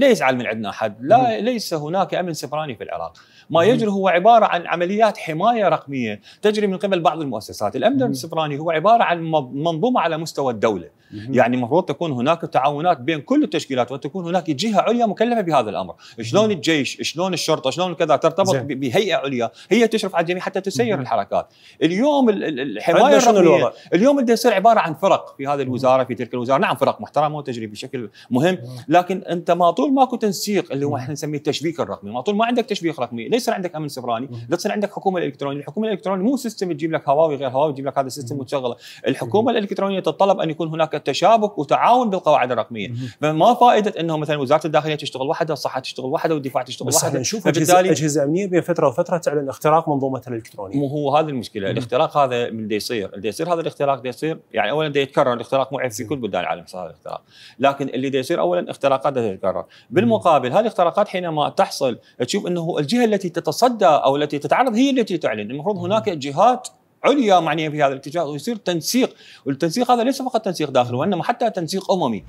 لا يزعل من عندنا أحد، لا ليس هناك أمن سبراني في العراق، ما يجري هو عبارة عن عمليات حماية رقمية تجري من قبل بعض المؤسسات، الأمن السبراني هو عبارة عن منظومة على مستوى الدولة، يعني المفروض تكون هناك تعاونات بين كل التشكيلات وتكون هناك جهة عليا مكلفة بهذا الأمر، شلون الجيش، شلون الشرطة، شلون كذا ترتبط بهيئة عليا، هي تشرف على الجميع حتى تسير الحركات، اليوم الحمايه الرقمية. اليوم اللي يصير عبارة عن فرق في هذه الوزارة في تلك الوزارة، نعم فرق محترمة وتجري بشكل مهم، لكن أنت ما طول ماكو تنسيق اللي هو إحنا نسميه التشبيك الرقمي، ما طول ما عندك تشبيك رقمي، ليس عندك أمن سبراني، لا تصير عندك حكومة إلكترونية، الحكومة الإلكترونية مو system تجيب لك هواوي غير هواوي تجيب لك هذا ال system وتشغله، الحكومة الإلكترونية تتطلب أن يكون هناك تشابك وتعاون بالقواعد الرقمية، فما فائدة إنه مثلا وزارة الداخلية تشتغل وحده، الصحة تشتغل وحده والدفاع تشتغل بس وحده، نشوف اجهزه أجهزة أمنية بين فترة وفترة تعلن اختراق منظومتها الإلكترونية. مو هو هذه المشكلة، الاختراق هذا من دي يصير، اللي يصير هذا الاختراق دي يصير يعني اولا دي يتكرر الاختراق مو في كل بلدان العالم صار الاختراق، لكن اللي دي يصير اولا اختراقات تتكرر، بالمقابل هذه الاختراقات حينما تحصل تشوف إنه الجهة التي تتصدى أو التي تتعرض هي التي تعلن، المفروض هناك جهات عليا معنيه في هذا الاتجاه ويصير تنسيق، والتنسيق هذا ليس فقط تنسيق داخلي وإنما حتى تنسيق أممي.